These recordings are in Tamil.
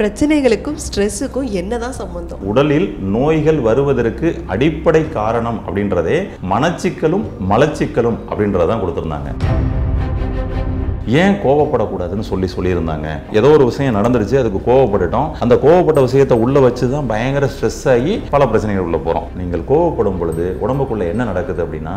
பிரச்சனைகளுக்கும் ஸ்ட்ரெஸ்ஸுக்கும் என்னதான் சம்பந்தம்? உடலில் நோய்கள் வருவதற்கு அடிப்படை காரணம் அப்படின்றதே மனச்சிக்கலும் மலச்சிக்கலும் அப்படின்றதான் கொடுத்துருந்தாங்க. ஏன் கோவப்படக்கூடாதுன்னு சொல்லி சொல்லியிருந்தாங்க. ஏதோ ஒரு விஷயம் நடந்துருச்சு அதுக்கு கோவப்பட்டுட்டோம். அந்த கோவப்பட்ட விஷயத்தை உள்ள வச்சு தான் பயங்கர ஸ்ட்ரெஸ் ஆகி பல பிரச்சனைகள் உள்ள போகிறோம் நீங்கள் கோவப்படும் பொழுது உடம்புக்குள்ளே என்ன நடக்குது அப்படின்னா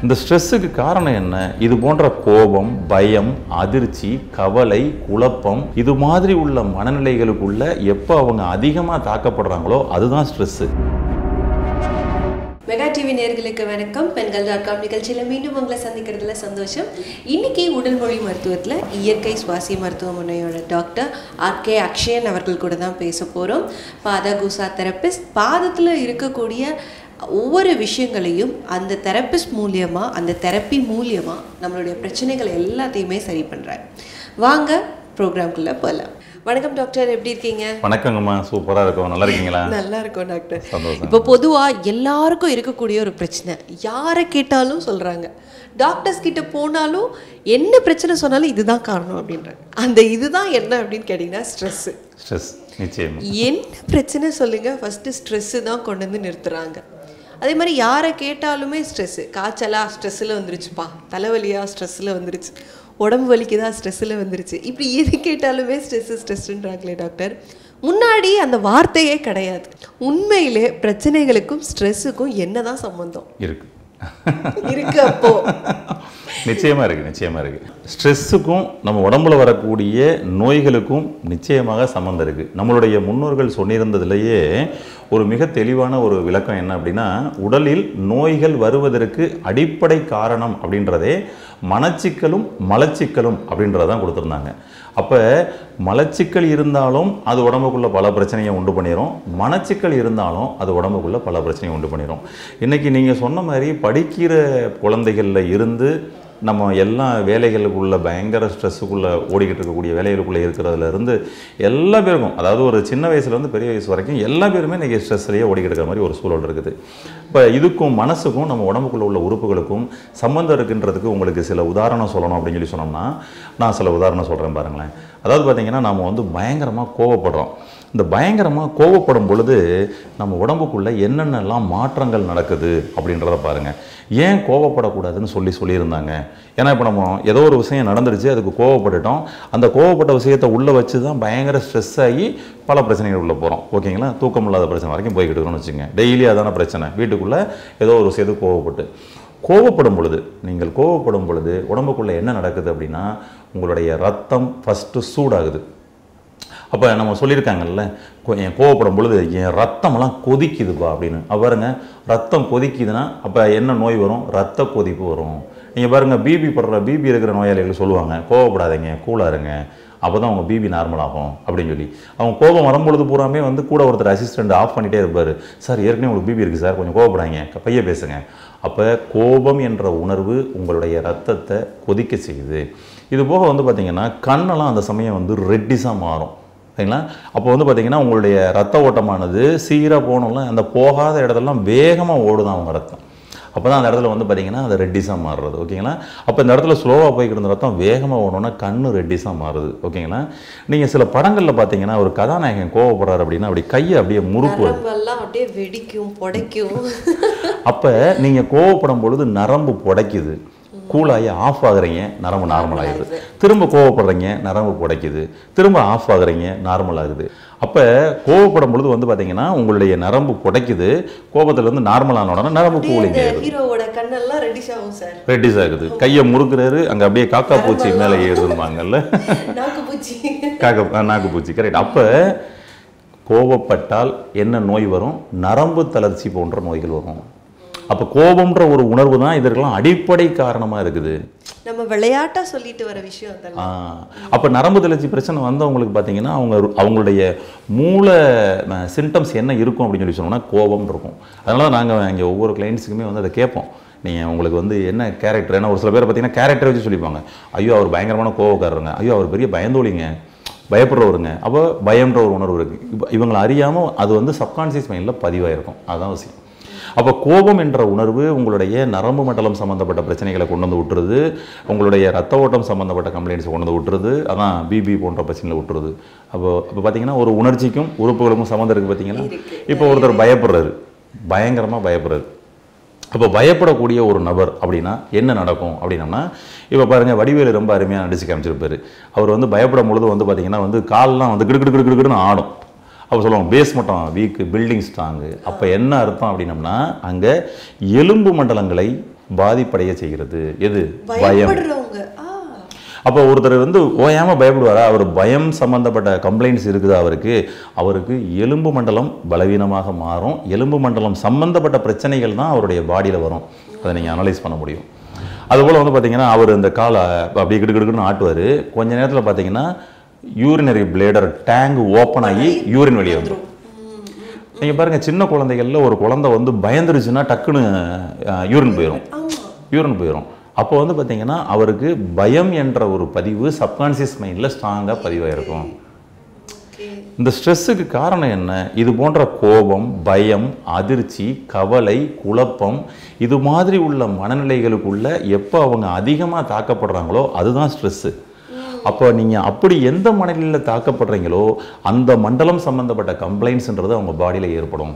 இந்த ஸ்ட்ரெஸ்ஸுக்கு காரணம் என்ன? இது போன்ற கோபம் பயம் அதிர்ச்சி கவலை குழப்பம் இது மாதிரி உள்ள மனநிலைகளுக்குள்ள எப்போ அவங்க அதிகமாக தாக்கப்படுறாங்களோ அதுதான் ஸ்ட்ரெஸ்ஸு மெகா டிவி நேர்களுக்கு வணக்கம். பெண்கள் டாட் காம் நிகழ்ச்சியில் மீண்டும் உங்களை சந்திக்கிறதுல சந்தோஷம். இன்னைக்கு உடல் மொழி மருத்துவத்தில் இயற்கை சுவாசிய மருத்துவமனையோட டாக்டர் ஆர் கே அக்ஷயன் அவர்கள் கூட தான் பேச போகிறோம் பாத குசா தெரப்பிஸ்ட் பாதத்தில் இருக்கக்கூடிய ஒவ்வொரு விஷயங்களையும் அந்த தெரபிஸ்ட் மூலியமாக அந்த தெரப்பி மூலியமாக நம்மளுடைய பிரச்சனைகள் எல்லாத்தையுமே சரி பண்ணுறாங்க வாங்க ப்ரோக்ராம்குள்ளே போகலாம் வணக்கம் டாக்டர் எப்படி இருக்கீங்க? வணக்கங்கம்மா. சூப்பராக இருக்கும். நல்லா இருக்கீங்களா? நல்லா இருக்கும் டாக்டர் இப்போ பொதுவாக எல்லாருக்கும் இருக்கக்கூடிய ஒரு பிரச்சனை. யாரை கேட்டாலும் சொல்கிறாங்க டாக்டர்ஸ் கிட்ட போனாலும் என்ன பிரச்சனை சொன்னாலும் இதுதான் காரணம் அப்படின்றாங்க. அந்த இதுதான் என்ன அப்படின்னு கேட்டிங்கன்னா ஸ்ட்ரெஸ்ஸு ஸ்ட்ரெஸ் நிச்சயமா. என்ன பிரச்சனை சொல்லுங்கள் ஃபஸ்ட்டு ஸ்ட்ரெஸ்ஸு தான் கொண்டு வந்து நிறுத்துறாங்க. அதே மாதிரி யாரை கேட்டாலுமே ஸ்ட்ரெஸ்ஸு காய்ச்சலா ஸ்ட்ரெஸ்ஸில் வந்துருச்சுப்பா. தலைவலியா ஸ்ட்ரெஸ்ஸில் வந்துருச்சு. உடம்பு வலிக்குதா ஸ்ட்ரெஸ்ஸில் வந்துருச்சு. இப்படி எது கேட்டாலுமே ஸ்ட்ரெஸ்ஸு ஸ்ட்ரெஸ்ஸுன்றாங்களே டாக்டர் முன்னாடி அந்த வார்த்தையே கிடையாது. உண்மையிலே பிரச்சனைகளுக்கும் ஸ்ட்ரெஸ்ஸுக்கும் என்னதான் சம்பந்தம்? இருக்கு. இருக்கு அப்போ. நிச்சயமாக இருக்குது நிச்சயமாக இருக்குது ஸ்ட்ரெஸ்ஸுக்கும் நம்ம உடம்புல வரக்கூடிய நோய்களுக்கும் நிச்சயமாக சம்மந்தம் இருக்குது நம்மளுடைய முன்னோர்கள் சொல்லியிருந்ததுலேயே ஒரு மிக தெளிவான ஒரு விளக்கம் என்ன அப்படின்னா உடலில் நோய்கள் வருவதற்கு அடிப்படை காரணம் அப்படின்றதே மனச்சிக்கலும் மலச்சிக்கலும் அப்படின்றதான் கொடுத்துருந்தாங்க. அப்போ மலச்சிக்கல் இருந்தாலும் அது உடம்புக்குள்ள பல பிரச்சனையை உண்டு பண்ணிடும் மனச்சிக்கல் இருந்தாலும் அது உடம்புக்குள்ளே பல பிரச்சனையை உண்டு பண்ணிடும் இன்றைக்கி நீங்கள் சொன்ன மாதிரி படிக்கிற குழந்தைகளில் இருந்து நம்ம எல்லா வேலைகளுக்குள்ள பயங்கர ஸ்ட்ரெஸ்ஸுக்குள்ளே ஓடிக்கிட்டு இருக்கக்கூடிய வேலைகளுக்குள்ளே இருக்கிறதுலேருந்து எல்லா பேருக்கும் அதாவது ஒரு சின்ன வயசுலேருந்து பெரிய வயசு வரைக்கும் எல்லா பேருமே இன்றைக்கி ஸ்ட்ரெஸ்லேயே ஓடிக்கிட்டு இருக்கிற மாதிரி ஒரு சூழல் இருக்குது. இப்போ இதுக்கும் மனசுக்கும் நம்ம உடம்புக்குள்ள உள்ள உறுப்புகளுக்கும் சம்மந்தம் இருக்குன்றதுக்கு உங்களுக்கு சில உதாரணம் சொல்லணும் அப்படின்னு சொல்லி சொன்னோம்னா நான் சில உதாரணம் சொல்கிறேன் பாருங்களேன். அதாவது பார்த்தீங்கன்னா நம்ம வந்து பயங்கரமாக கோவப்படுறோம். இந்த பயங்கரமாக கோவப்படும் பொழுது நம்ம உடம்புக்குள்ளே என்னென்னலாம் மாற்றங்கள் நடக்குது அப்படின்றத பாருங்கள் ஏன் கோவப்படக்கூடாதுன்னு சொல்லி சொல்லியிருந்தாங்க. ஏன்னா இப்போ நம்ம ஏதோ ஒரு விஷயம் நடந்துருச்சு அதுக்கு கோவப்பட்டுட்டோம். அந்த கோவப்பட்ட விஷயத்தை உள்ளே வச்சு தான் பயங்கர ஸ்ட்ரெஸ் ஆகி பல பிரச்சனைகள் உள்ளே போகிறோம் ஓகேங்களா? தூக்கம் இல்லாத பிரச்சனை வரைக்கும் போய்கிட்டு இருக்கணும்னு வச்சுங்க டெய்லி அதான பிரச்சனை. வீட்டுக்குள்ளே ஏதோ ஒரு விஷயத்துக்கு கோவப்பட்டு. கோவப்படும் பொழுது நீங்கள் கோவப்படும் பொழுது உடம்புக்குள்ளே என்ன நடக்குது அப்படின்னா உங்களுடைய ரத்தம் ஃபஸ்ட்டு சூடாகுது. அப்போ நம்ம சொல்லியிருக்காங்கல்ல என் கோவப்படும் பொழுது என் ரத்தமெல்லாம் கொதிக்குதுப்பா அப்படின்னு. பாருங்க ரத்தம் கொதிக்குதுன்னா அப்போ என்ன நோய் வரும்? ரத்த கொதிப்பு வரும். நீங்கள் பாருங்கள் பிபி படுற பிபி இருக்கிற நோயாளிகள் சொல்லுவாங்க கோவப்படாதீங்க கூலாக இருங்க. அப்போ தான் அவங்க பிபி நார்மல் ஆகும் அப்படின்னு சொல்லி. அவங்க கோபம் வரும்பொழுது பூராமே வந்து கூட ஒருத்தர் அசிஸ்டண்ட் ஆஃப் பண்ணிகிட்டே இருப்பார். சார் ஏற்கனவே உங்களுக்கு பிபி இருக்குது சார் கொஞ்சம் கோவப்படாதீங்க பைய பேசுங்க. அப்போ கோபம் என்ற உணர்வு உங்களுடைய ரத்தத்தை கொதிக்க செய்யுது. இது போக வந்து பார்த்திங்கன்னா கண்ணெல்லாம் அந்த சமயம் வந்து ரெட்டிஸாக மாறும். சரிங்களா? அப்போ வந்து பார்த்தீங்கன்னா உங்களுடைய ரத்த ஓட்டமானது சீராக போகணும்ல அந்த போகாத இடத்துலலாம் வேகமாக ஓடுதான் அவங்க ரத்தம். அப்போ தான் அந்த இடத்துல வந்து பார்த்தீங்கன்னா அது ரெட்டிஸாக மாறுறது. ஓகேங்களா? அப்போ இந்த இடத்துல ஸ்லோவாக போய்க்கிட்டு இருந்த ரத்தம் வேகமாக ஓடணும்னா கண்ணு ரெட்டிஸாக மாறுது. ஓகேங்களா? நீங்கள் சில படங்களில் பார்த்தீங்கன்னா ஒரு கதாநாயகன் கோவப்படுறாரு அப்படின்னா அப்படி கையை அப்படியே முறுக்குவது அப்படியே வெடிக்கும் புடைக்கும். அப்போ நீங்கள் கோவப்படும் பொழுது நரம்பு புடைக்குது. கூலாகி ஆஃப் ஆகுறீங்க நரம்பு நார்மல் ஆகுது திரும்ப கோவப்படுறீங்க நரம்பு புடைக்குது. திரும்ப ஆஃப் ஆகுறீங்க நார்மல் ஆகுது. அப்போ கோவப்படும் பொழுது வந்து பார்த்தீங்கன்னா உங்களுடைய நரம்பு புடைக்குது. கோபத்துலேருந்து நார்மல் ஆன உடனே நரம்பு கூலிங் இந்த ஆகுது கண்ணெல்லாம் ஆகும் சார். ஆகுது. கையை முறுக்குறாரு அங்கே அப்படியே காக்கா பூச்சி மேலே ஏறுதுமாங்கல்ல பூச்சி காக்க நாக்கு பூச்சி கரெக்ட் அப்போ கோபப்பட்டால் என்ன நோய் வரும்? நரம்பு தளர்ச்சி போன்ற நோய்கள் வரும். அப்போ கோபம்ன்ற ஒரு உணர்வு தான் இதற்கெல்லாம் அடிப்படை காரணமாக இருக்குது. நம்ம விளையாட்டா சொல்லிட்டு வர விஷயம் அப்போ நரம்பு தளர்ச்சி பிரச்சனை வந்தவங்களுக்கு பார்த்தீங்கன்னா அவங்க அவங்களுடைய மூல சிம்டம்ஸ் என்ன இருக்கும் அப்படின்னு சொல்லி சொன்னோம்னா கோபம் இருக்கும். அதனால நாங்கள் இங்கே ஒவ்வொரு கிளைண்ட்ஸுக்குமே வந்து அதை கேட்போம். நீங்கள் உங்களுக்கு வந்து என்ன கேரக்டர் ஏன்னா ஒரு சில பேர் பார்த்தீங்கன்னா கேரக்டர் வச்சு சொல்லிப்பாங்க. ஐயோ அவர் பயங்கரமான கோவக்காரருங்க ஐயோ அவர் பெரிய பயந்தோலிங்க பயப்படுறவருங்க. அப்போ பயம்ன்ற ஒரு உணர்வு இருக்குது இவங்களை அறியாமல் அது வந்து சப்கான்சியஸ் மைண்டில் பதிவாயிருக்கும். அதுதான் விஷயம். அப்போ கோபம் என்ற உணர்வு உங்களுடைய நரம்பு மண்டலம் சம்மந்தப்பட்ட பிரச்சனைகளை கொண்டு வந்து விட்டுருது. உங்களுடைய ரத்த ஓட்டம் சம்மந்தப்பட்ட கம்ப்ளைண்ட்ஸ் கொண்டு வந்து விட்டுருது. அதான் பிபி போன்ற பிரச்சனைகளை விட்டுருது. அப்போ அப்போ பார்த்தீங்கன்னா ஒரு உணர்ச்சிக்கும் உறுப்புகளுக்கும் சம்மந்தம் இருக்குது பார்த்தீங்களா இப்போ ஒருத்தர் பயப்படுறாரு. பயங்கரமாக பயப்படுறாரு. அப்போ பயப்படக்கூடிய ஒரு நபர் அப்படின்னா என்ன நடக்கும் அப்படின்னம்னா இப்போ பாருங்கள் வடிவேலு ரொம்ப அருமையாக நடிச்சு காமிச்சிருப்பாரு. அவர் வந்து பயப்படும் பொழுது வந்து பார்த்தீங்கன்னா வந்து கால்லாம் வந்து கிடு கிடு கிடு கிடுன்னு ஆடும். அப்போ சொல்லுவாங்க பேஸ் மட்டும் வீக்கு பில்டிங் ஸ்ட்ராங்கு அப்போ என்ன அர்த்தம் அப்படின்னம்னா அங்கே எலும்பு மண்டலங்களை பாதிப்படைய செய்கிறது. எது? பயம். அப்போ ஒருத்தர் வந்து ஓயாமல் பயப்படுவாரா? அவர் பயம் சம்பந்தப்பட்ட கம்ப்ளைண்ட்ஸ் இருக்குது அவருக்கு? அவருக்கு எலும்பு மண்டலம் பலவீனமாக மாறும். எலும்பு மண்டலம் சம்பந்தப்பட்ட பிரச்சனைகள் தான் அவருடைய பாடியில் வரும். அதை நீங்கள் அனலைஸ் பண்ண முடியும். அதுபோல் வந்து பார்த்தீங்கன்னா அவர் இந்த காலை அப்படியே கிடு கிடுக்குன்னு ஆட்டுவார். கொஞ்ச நேரத்தில் பார்த்தீங்கன்னா யூரினரி பிளேடர் டேங்க் ஓப்பன் ஆகி யூரின் வெளியே வந்துடும் நீங்கள் பாருங்கள் சின்ன குழந்தைகள்ல ஒரு குழந்தை வந்து பயந்துருச்சுன்னா டக்குன்னு யூரின் போயிடும் யூரின் போயிடும் அப்போ வந்து பார்த்தீங்கன்னா அவருக்கு பயம் என்ற ஒரு பதிவு சப்கான்சியஸ் மைண்டில் ஸ்ட்ராங்காக பதிவாயிருக்கும். இந்த ஸ்ட்ரெஸ்ஸுக்கு காரணம் என்ன? இது போன்ற கோபம் பயம் அதிர்ச்சி கவலை குழப்பம் இது மாதிரி உள்ள மனநிலைகளுக்குள்ள எப்போ அவங்க அதிகமாக தாக்கப்படுறாங்களோ அதுதான் ஸ்ட்ரெஸ்ஸு. அப்போ நீங்கள் அப்படி எந்த மனநிலையில் தாக்கப்படுறீங்களோ அந்த மண்டலம் சம்மந்தப்பட்ட கம்ப்ளைண்ட்ஸ்ன்றது அவங்க பாடியில் ஏற்படும்.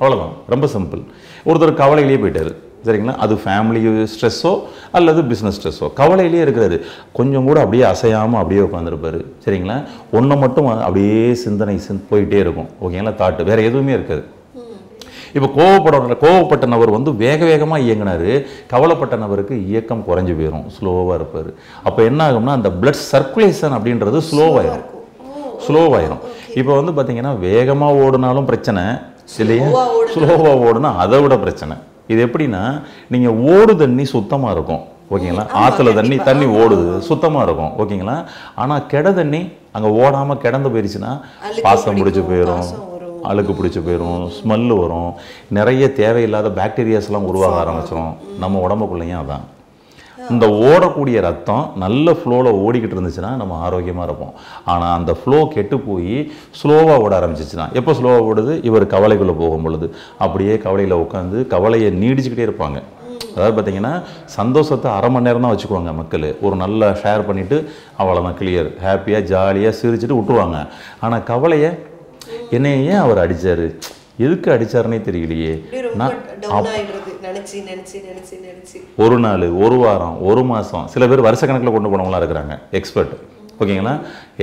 அவ்வளோதான் ரொம்ப சிம்பிள் ஒருத்தர் கவலையிலேயே போயிட்டாரு. சரிங்களா? அது ஃபேமிலி ஸ்ட்ரெஸ்ஸோ அல்லது பிஸ்னஸ் ஸ்ட்ரெஸ்ஸோ கவலையிலேயே இருக்கிறாரு. கொஞ்சம் கூட அப்படியே அசையாமல் அப்படியே உட்காந்துருப்பாரு சரிங்களா? ஒன்றை மட்டும் அப்படியே சிந்தனை சிந் போயிட்டே இருக்கும். ஓகேங்களா? தாட்டு வேறு எதுவுமே இருக்காது. இப்போ கோவப்பட கோவப்பட்ட நபர் வந்து வேக வேகமாக இயங்கினாரு. கவலைப்பட்ட நபருக்கு இயக்கம் குறைஞ்சு போயிடும் ஸ்லோவாக இருப்பார். அப்போ என்ன ஆகும்னா அந்த blood சர்க்குலேஷன் அப்படின்றது ஸ்லோவாயிரும் ஸ்லோவாயிரும் இப்போ வந்து பார்த்தீங்கன்னா வேகமாக ஓடுனாலும் பிரச்சனை இல்லையா? ஸ்லோவாக ஓடுனா. அதை விட பிரச்சனை. இது எப்படின்னா நீங்கள் ஓடு தண்ணி சுத்தமாக இருக்கும். ஓகேங்களா? ஆற்றுல தண்ணி தண்ணி ஓடுது. சுத்தமாக இருக்கும். ஓகேங்களா? ஆனால் கெட தண்ணி அங்கே ஓடாமல் கிடந்து போயிடுச்சுன்னா பாசம் பிடிக்கும், போயிடும். அழுக்கு பிடிச்சி போயிடும் ஸ்மெல்லு வரும். நிறைய தேவையில்லாத பாக்டீரியாஸ்லாம் உருவாக ஆரம்பிச்சிடும் நம்ம உடம்புக்குள்ளேயும் அதான். இந்த ஓடக்கூடிய ரத்தம் நல்ல ஃப்ளோவில் ஓடிக்கிட்டு இருந்துச்சுன்னா நம்ம ஆரோக்கியமாக இருப்போம். ஆனால் அந்த ஃப்ளோ கெட்டு போய் ஸ்லோவாக ஓட ஆரம்பிச்சிச்சுன்னா எப்போ ஸ்லோவாக ஓடுது? இவர் கவலைக்குள்ளே போகும் பொழுது. அப்படியே கவலையில் உட்காந்து கவலையை நீடிச்சுக்கிட்டே இருப்பாங்க. அதாவது பார்த்தீங்கன்னா சந்தோஷத்தை அரை மணி நேரம் தான் வச்சுக்குவாங்க மக்கள். ஒரு நல்ல ஷேர் பண்ணிவிட்டு அவ்வளோதான் கிளியர் ஹாப்பியாக ஜாலியாக சிரிச்சுட்டு விட்டுருவாங்க. ஆனால் கவலையை என்னை ஏன் அவர் அடிச்சாரு? எதுக்கு அடிச்சாருன்னே தெரியலையே. நான் ஒரு நாள் ஒரு வாரம் ஒரு மாதம் சில பேர் வருஷக்கணக்கில் கொண்டு போனவங்களாம் இருக்கிறாங்க எக்ஸ்பர்ட் ஓகேங்களா?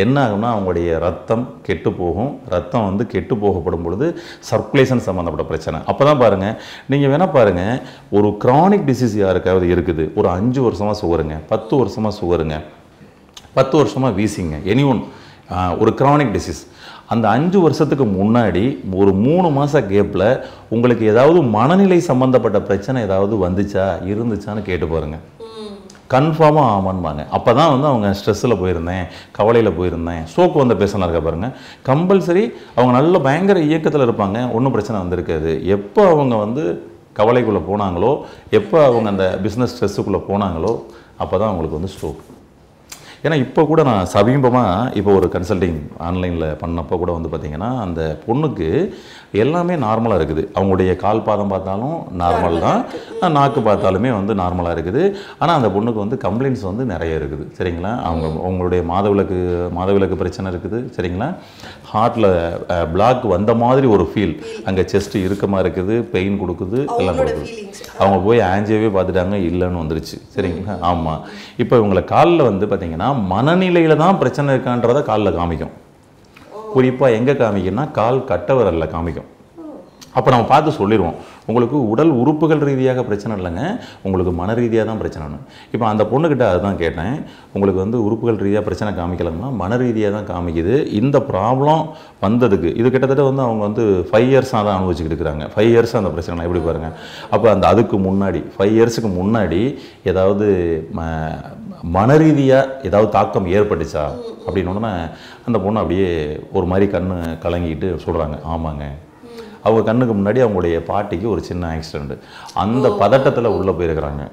என்ன ஆகும்னா அவங்களுடைய ரத்தம் கெட்டு போகும். ரத்தம் வந்து கெட்டு போகப்படும் பொழுது சர்க்குலேஷன் சம்மந்தப்பட்ட பிரச்சனை. அப்போ தான் பாருங்கள் நீங்கள் வேணால் பாருங்கள் ஒரு chronic டிசீஸ் யாருக்காவது இருக்குது? ஒரு அஞ்சு வருஷமாக சுகருங்க பத்து வருஷமாக சுகருங்க பத்து வருஷமாக வீசிங்க எனி ஒன் ஒரு chronic டிசீஸ் அந்த அஞ்சு வருஷத்துக்கு முன்னாடி ஒரு மூணு மாத கேப்பில் உங்களுக்கு ஏதாவது மனநிலை சம்மந்தப்பட்ட பிரச்சனை ஏதாவது வந்துச்சா இருந்துச்சான்னு கேட்டு பாருங்கள் கன்ஃபார்மாக ஆமான்பாங்க. அப்போ தான் வந்து அவங்க ஸ்ட்ரெஸ்ஸில் போயிருந்தேன் கவலையில் போயிருந்தேன். சோக்கு வந்த பேசலாம் இருக்க பாருங்கள் கம்பல்சரி அவங்க நல்ல பயங்கர இயக்கத்தில் இருப்பாங்க. ஒன்றும் பிரச்சனை வந்திருக்காது. எப்போ அவங்க வந்து கவலைக்குள்ளே போனாங்களோ எப்போ அவங்க அந்த பிஸ்னஸ் ஸ்ட்ரெஸ்ஸுக்குள்ளே போனாங்களோ அப்போ தான் அவங்களுக்கு வந்து ஸ்ட்ரோக் ஏன்னா இப்போ கூட நான் சமீபமாக இப்போ ஒரு கன்சல்டிங் ஆன்லைனில் பண்ணப்போ கூட வந்து பார்த்திங்கன்னா அந்த பொண்ணுக்கு எல்லாமே நார்மலாக இருக்குது. அவங்களுடைய கால் பாதம் பார்த்தாலும் நார்மல் தான். நாக்கு பார்த்தாலுமே வந்து நார்மலாக இருக்குது. ஆனால் அந்த பொண்ணுக்கு வந்து கம்ப்ளைண்ட்ஸ் வந்து நிறைய இருக்குது. சரிங்களா? அவங்க அவங்களுடைய மாதவிலக்கு மாதவிலக்கு பிரச்சனை இருக்குது. சரிங்களா? ஹார்ட்டில் பிளாக் வந்த மாதிரி ஒரு ஃபீல் அங்கே செஸ்ட் இறுக்கமாக இருக்குது பெயின் கொடுக்குது எல்லாம் கொடுக்குது. அவங்க போய் ஆஞ்சியவே பார்த்துட்டாங்க இல்லைன்னு வந்துருச்சு. சரிங்களா? ஆமாம் இப்போ இவங்களை காலில் வந்து பார்த்தீங்கன்னா மனநிலையில் தான் பிரச்சனை இருக்கான்றதை காலில் காமிக்கும். குறிப்பாக எங்கே காமிக்கும்னா கால் கட்டவரலில் காமிக்கும். அப்போ நம்ம பார்த்து சொல்லிடுவோம் உங்களுக்கு உடல் உறுப்புகள் ரீதியாக பிரச்சனை இல்லைங்க. உங்களுக்கு மன ரீதியாக தான் பிரச்சனைன்னு இப்போ அந்த பொண்ணுக்கிட்ட அதுதான் கேட்டேன். உங்களுக்கு வந்து உறுப்புகள் ரீதியாக பிரச்சனை காமிக்கலன்னா மன ரீதியாக தான் காமிக்குது. இந்த ப்ராப்ளம் வந்ததுக்கு இது கிட்டத்தட்ட வந்து அவங்க வந்து ஃபைவ் இயர்ஸாக தான் அனுபவிச்சுக்கிட்டு இருக்கிறாங்க. ஃபைவ் இயர்ஸாக அந்த பிரச்சனை எப்படி பாருங்கள் அப்போ அந்த அதுக்கு முன்னாடி ஃபைவ் இயர்ஸுக்கு முன்னாடி ஏதாவது ம- மன ரீதியாக ஏதாவது தாக்கம் ஏற்பட்டுச்சா? அப்படின்னு அந்த பொண்ணு அப்படியே ஒரு மாதிரி கண்ணு கலங்கிட்டு சொல்கிறாங்க ஆமாங்க. அவங்க கண்ணுக்கு முன்னாடி அவங்களுடைய பாட்டிக்கு ஒரு சின்ன ஆக்சிடெண்ட் அந்த பதட்டத்தில் உள்ளே போயிருக்கிறாங்க.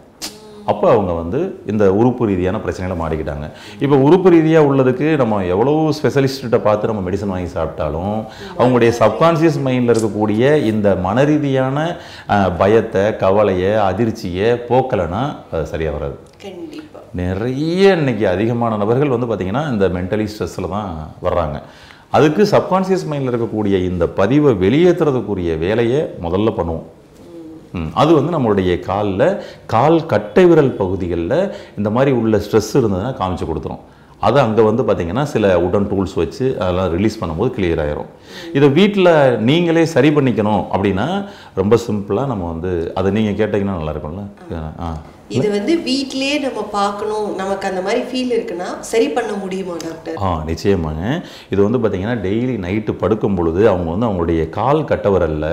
அப்போ அவங்க வந்து இந்த உறுப்பு ரீதியான பிரச்சனைகளை மாட்டிக்கிட்டாங்க. இப்போ உறுப்பு ரீதியாக உள்ளதுக்கு நம்ம எவ்வளோ ஸ்பெஷலிஸ்ட்டை பார்த்து நம்ம மெடிசன் வாங்கி சாப்பிட்டாலும் அவங்களுடைய சப்கான்சியஸ் மைண்டில் இருக்கக்கூடிய இந்த மன ரீதியான பயத்தை கவலையை அதிர்ச்சியை போக்கலைன்னா அது சரியாக வராது. நிறைய இன்னைக்கு அதிகமான நபர்கள் வந்து பார்த்திங்கன்னா இந்த மென்டலி ஸ்ட்ரெஸ்ஸில் தான் வர்றாங்க. அதுக்கு சப்கான்சியஸ் மைண்டில் இருக்கக்கூடிய இந்த பதிவை வெளியேற்றுறதுக்குரிய வேலையை முதல்ல பண்ணுவோம். அது வந்து நம்மளுடைய காலில் கால் கட்டை விரல் பகுதிகளில் இந்த மாதிரி உள்ள ஸ்ட்ரெஸ் இருந்ததுன்னா காமிச்சு கொடுத்துரும். அது அங்கே வந்து பார்த்தீங்கன்னா சில உடன் டூல்ஸ் வச்சு அதெல்லாம் ரிலீஸ் பண்ணும்போது கிளியர் ஆயிரும். இதை வீட்டில் நீங்களே சரி பண்ணிக்கணும் அப்படின்னா ரொம்ப சிம்பிளாக நம்ம வந்து அதை நீங்கள் கேட்டிங்கன்னா நல்லா இருக்கும்ல? ஆ. இது வந்து வீட்டிலேயே நம்ம பார்க்கணும். நமக்கு அந்த மாதிரி ஃபீல் இருக்குன்னா சரி பண்ண முடியுமா டாக்டர் ஆ நிச்சயமாங்க. இது வந்து பார்த்தீங்கன்னா டெய்லி நைட்டு படுக்கும் பொழுது அவங்க வந்து அவங்களுடைய கால் கட்டவரல்ல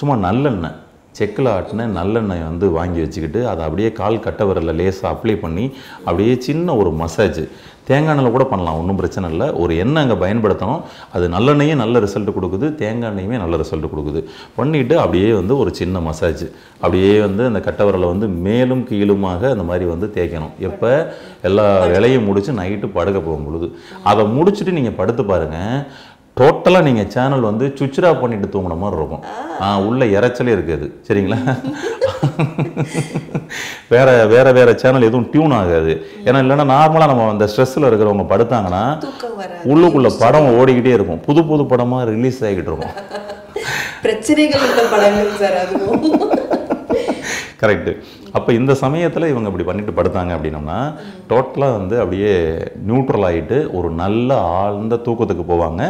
சும்மா நல்லெண்ணெய். செக்கில் ஆட்டின நல்லெண்ணெய் வந்து வாங்கி வச்சுக்கிட்டு அதை அப்படியே கால் கட்டவரல்ல லேசாக அப்ளை பண்ணி அப்படியே சின்ன ஒரு மசாஜ் தேங்காய் எண்ணெயில் கூட பண்ணலாம் ஒன்றும் பிரச்சனை இல்லை. ஒரு எண்ணெய் அங்கே பயன்படுத்தணும். அது நல்லெண்ணெயும் நல்ல ரிசல்ட் கொடுக்குது தேங்காய் எண்ணெயுமே நல்ல ரிசல்ட் கொடுக்குது. பண்ணிவிட்டு அப்படியே வந்து ஒரு சின்ன மசாஜ் அப்படியே வந்து அந்த கட்டவரலை வந்து மேலும் கீழுமாக அந்த மாதிரி வந்து தேய்க்கணும். எப்போ? எல்லா வேலையும் முடித்து நைட்டு படுக்க போகும் பொழுது. அதை முடிச்சுட்டு நீங்கள் படுத்து பாருங்கள் டோட்டலாக நீங்கள் சேனல் வந்து சுவிட்ச் ஆஃப் பண்ணிட்டு தூங்குன மாதிரி இருக்கும். ஆ உள்ள இறைச்சலே இருக்காது. சரிங்களா? வேற வேற வேற சேனல் எதுவும் டியூன் ஆகாது. ஏன்னா இல்லைன்னா நார்மலாக நம்ம அந்த ஸ்ட்ரெஸ்ஸில் இருக்கிறவங்க படுத்தாங்கன்னா உள்ளுக்குள்ள படம் ஓடிக்கிட்டே இருக்கும். புது புது படமாக ரிலீஸ் ஆகிக்கிட்டு இருக்கும். பிரச்சனைகள் உள்ள படங்கள் சார் அதுவும். கரெக்டு அப்போ இந்த சமயத்தில் இவங்க இப்படி பண்ணிட்டு படுத்தாங்க அப்படின்னம்னா டோட்டலாக வந்து அப்படியே நியூட்ரல் ஆகிட்டு ஒரு நல்ல ஆழ்ந்த தூக்கத்துக்கு போவாங்க.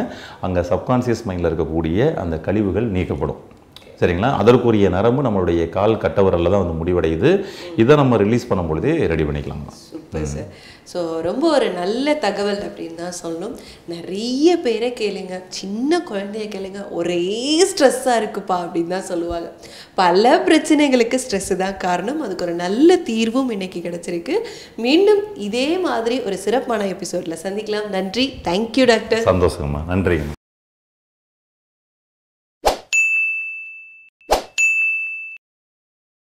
அங்கே சப்கான்சியஸ் மைண்டில் இருக்கக்கூடிய அந்த கழிவுகள் நீக்கப்படும். சரிங்களா? அதற்குரிய நரம்பு நம்மளுடைய கால் கட்டவரில் தான் வந்து முடிவடையுது. இதை நம்ம ரிலீஸ் பண்ணும் பொழுதே ரெடி பண்ணிக்கலாம். சூப்பர் சார் ஸோ ரொம்ப ஒரு நல்ல தகவல் அப்படின்னு தான் சொல்லணும். நிறைய பேரை கேளுங்க. சின்ன குழந்தைய கேளுங்க. ஒரே ஸ்ட்ரெஸ்ஸாக இருக்குப்பா அப்படின்னு தான் சொல்லுவாங்க. பல பிரச்சனைகளுக்கு ஸ்ட்ரெஸ் தான் காரணம். அதுக்கு ஒரு நல்ல தீர்வும் இன்னைக்கு கிடைச்சிருக்கு. மீண்டும் இதே மாதிரி ஒரு சிறப்பான எபிசோடில் சந்திக்கலாம். நன்றி. தேங்க்யூ டாக்டர் சந்தோஷங்கம்மா. நன்றிங்கம்மா.